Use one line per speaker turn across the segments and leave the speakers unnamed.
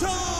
time.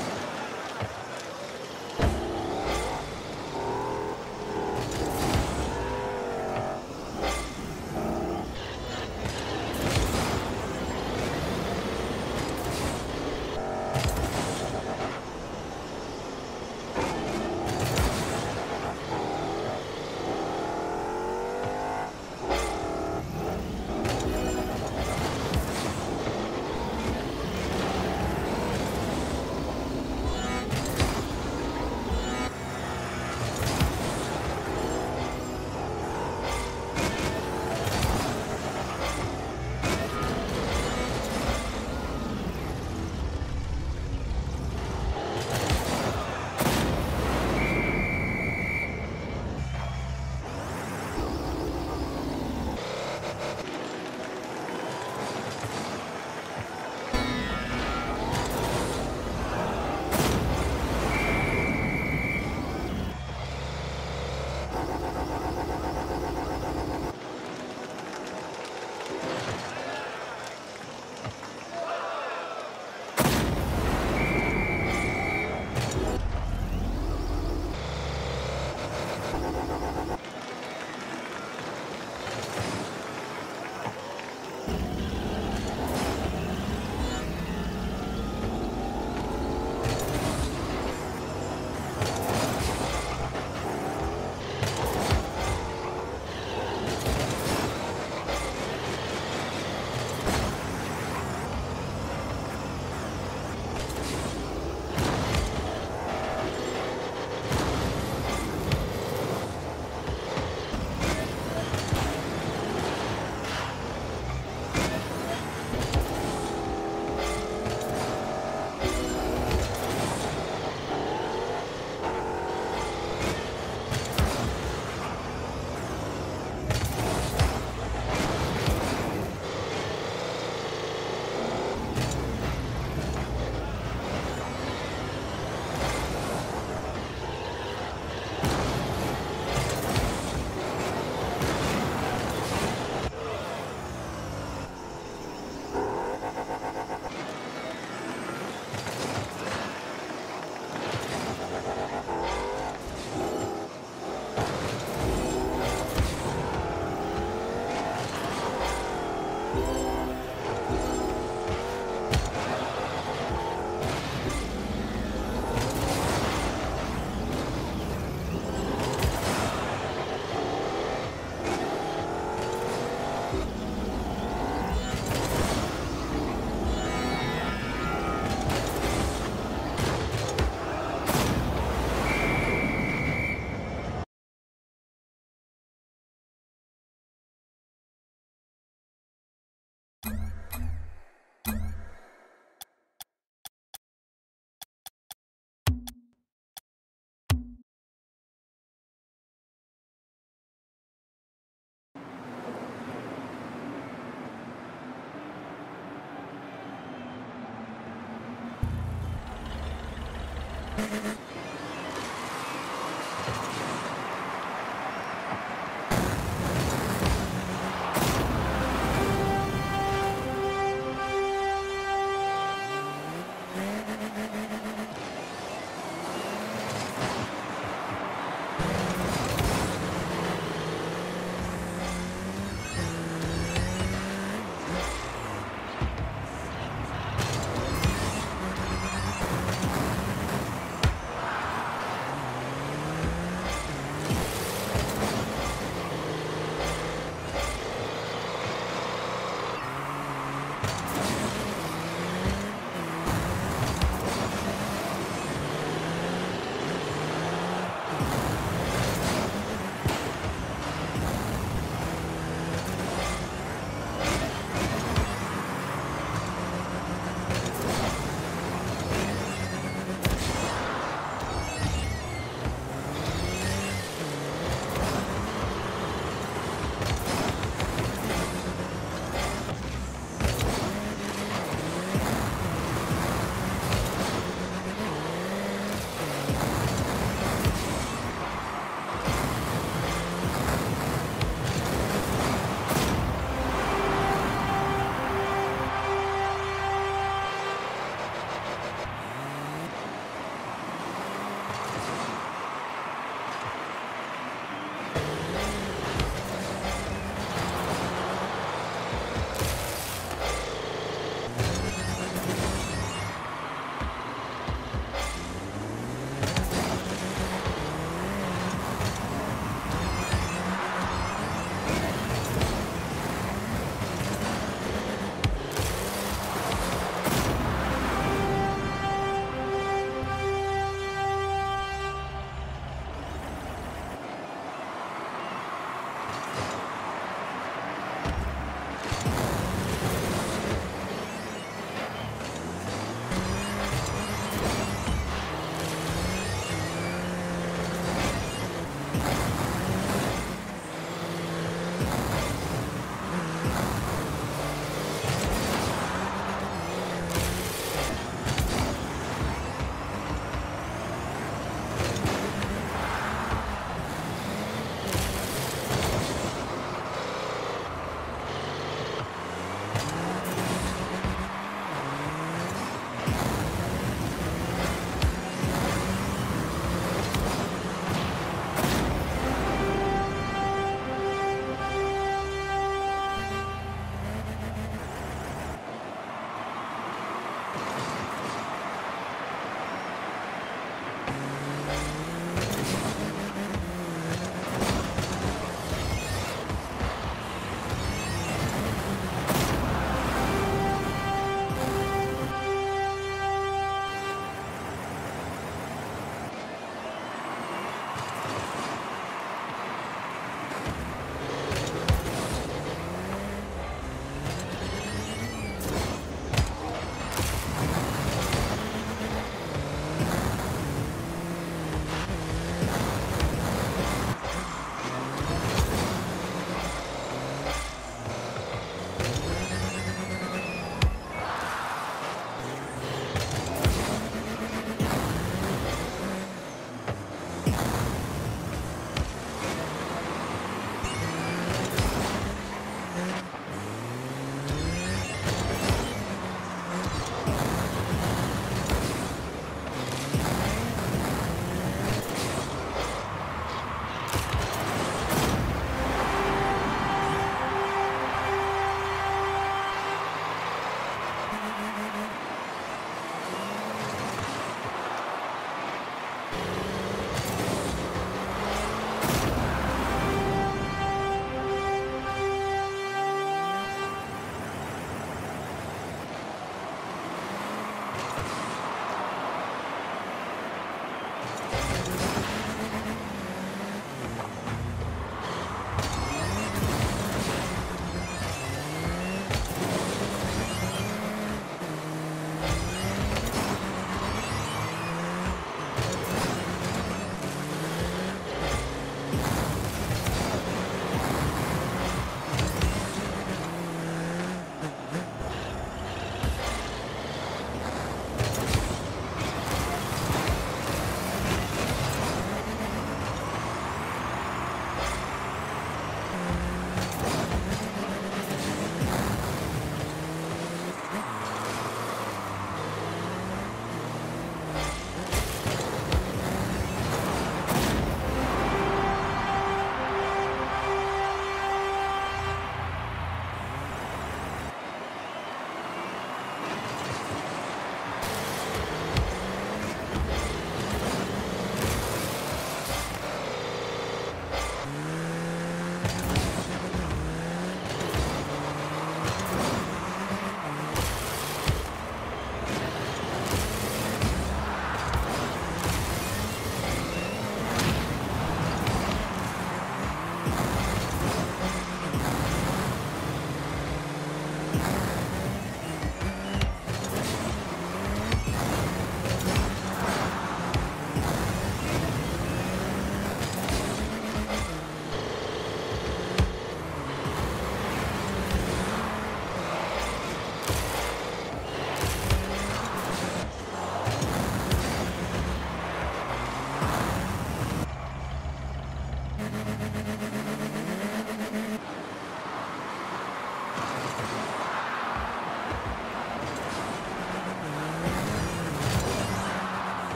Mm-hmm.